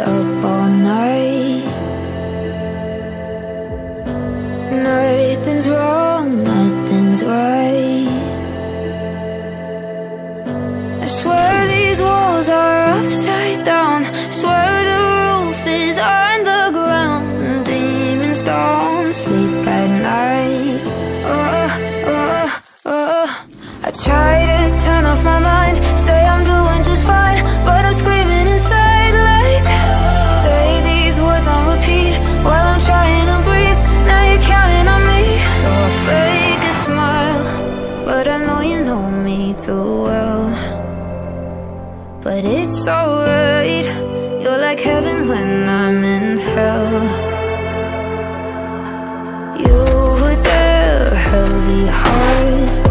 up all night. Nothing's wrong, nothing's right. I swear these walls are upside too well But it's alright. You're like heaven when I'm in hell. You were there, heavy heart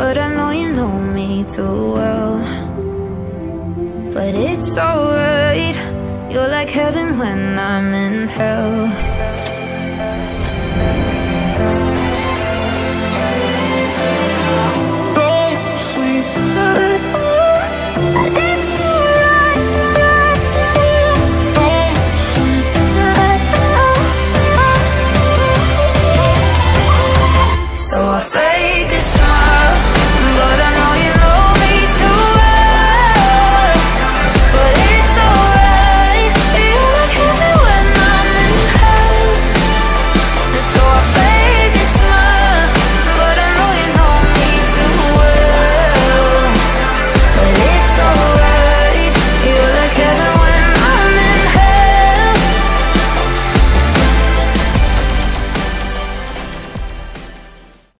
But I know you know me too well. But it's alright. You're like heaven when I'm in hell.